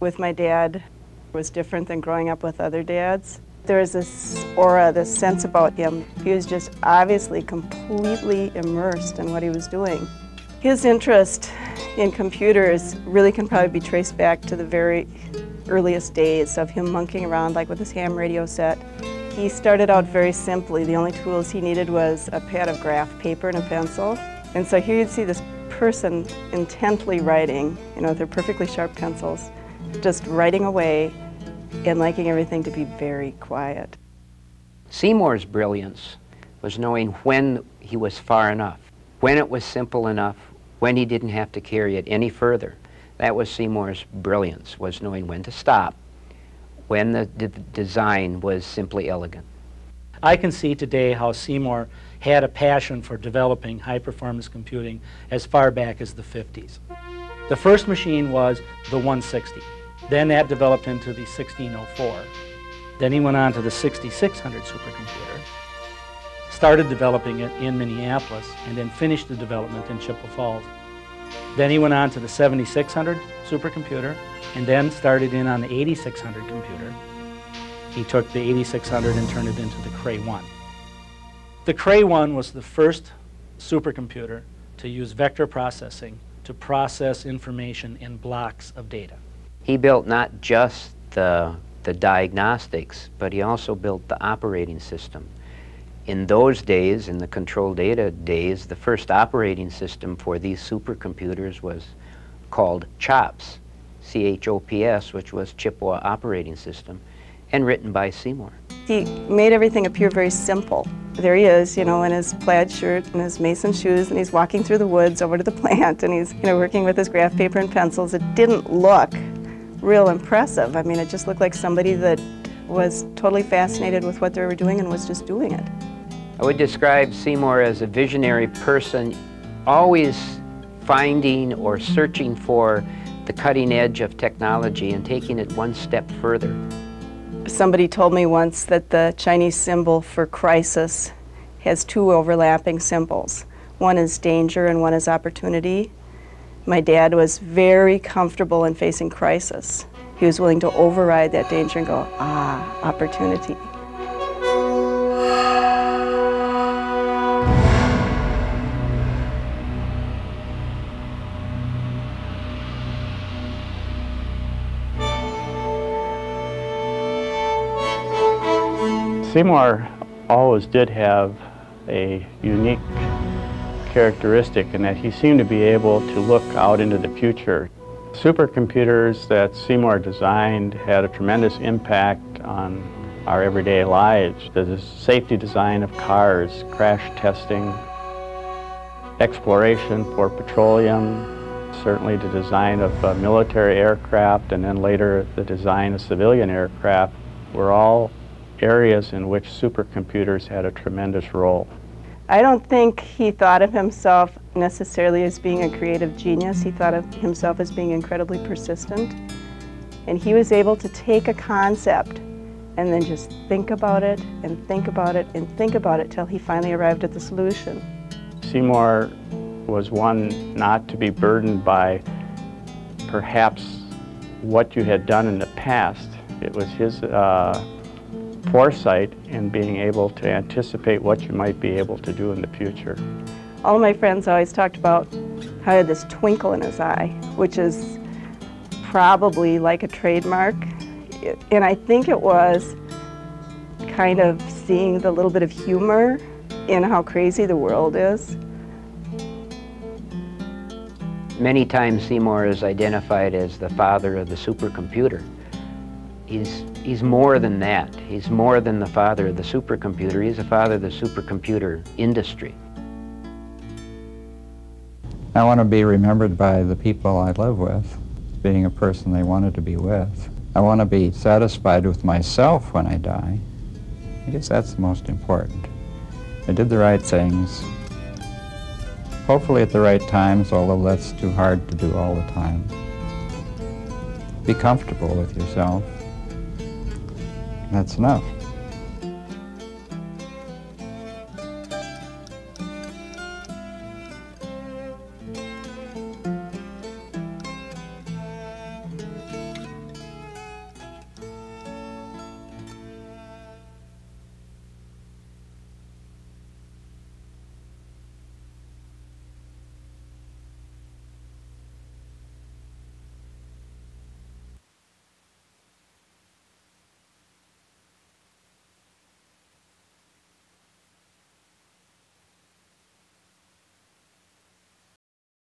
with my dad was different than growing up with other dads. There was this aura, this sense about him. He was just obviously completely immersed in what he was doing. His interest in computers really can probably be traced back to the very earliest days of him monkeying around like with his ham radio set. He started out very simply. The only tools he needed was a pad of graph paper and a pencil. And so here you'd see this person intently writing, you know, with their perfectly sharp pencils, just writing away and liking everything to be very quiet. Seymour's brilliance was knowing when he was far enough, when it was simple enough, when he didn't have to carry it any further. That was Seymour's brilliance, was knowing when to stop, when the design was simply elegant. I can see today how Seymour had a passion for developing high-performance computing as far back as the 50s. The first machine was the 160. Then that developed into the 1604. Then he went on to the 6600 supercomputer, started developing it in Minneapolis, and then finished the development in Chippewa Falls. Then he went on to the 7600 supercomputer, and then started in on the 8600 computer. He took the 8600 and turned it into the Cray 1. The Cray 1 was the first supercomputer to use vector processing to process information in blocks of data. He built not just the, the diagnostics, but he also built the operating system. In those days, in the control data days, the first operating system for these supercomputers was called CHOPS, C-H-O-P-S, which was Chippewa Operating System, and written by Seymour. He made everything appear very simple. There he is, you know, in his plaid shirt and his mason shoes, and he's walking through the woods over to the plant, and he's, you know, working with his graph paper and pencils. It didn't look real impressive. I mean, it just looked like somebody that was totally fascinated with what they were doing and was just doing it. I would describe Seymour as a visionary person, always finding or searching for the cutting edge of technology and taking it one step further. Somebody told me once that the Chinese symbol for crisis has two overlapping symbols. One is danger and one is opportunity. My dad was very comfortable in facing crisis. He was willing to override that danger and go, ah, opportunity. Seymour always did have a unique characteristic in that he seemed to be able to look out into the future. Supercomputers that Seymour designed had a tremendous impact on our everyday lives. The safety design of cars, crash testing, exploration for petroleum, certainly the design of uh, military aircraft, and then later the design of civilian aircraft were all areas in which supercomputers had a tremendous role. I don't think he thought of himself necessarily as being a creative genius. He thought of himself as being incredibly persistent. And he was able to take a concept and then just think about it and think about it and think about it till he finally arrived at the solution. Seymour was one not to be burdened by perhaps what you had done in the past. It was his uh, foresight and being able to anticipate what you might be able to do in the future. All of my friends always talked about how he had this twinkle in his eye, which is probably like a trademark. And I think it was kind of seeing the little bit of humor in how crazy the world is. Many times Seymour is identified as the father of the supercomputer. He's He's more than that. He's more than the father of the supercomputer. He's the father of the supercomputer industry. I want to be remembered by the people I live with, being a person they wanted to be with. I want to be satisfied with myself when I die. I guess that's the most important. I did the right things, hopefully at the right times, although that's too hard to do all the time. Be comfortable with yourself. That's enough.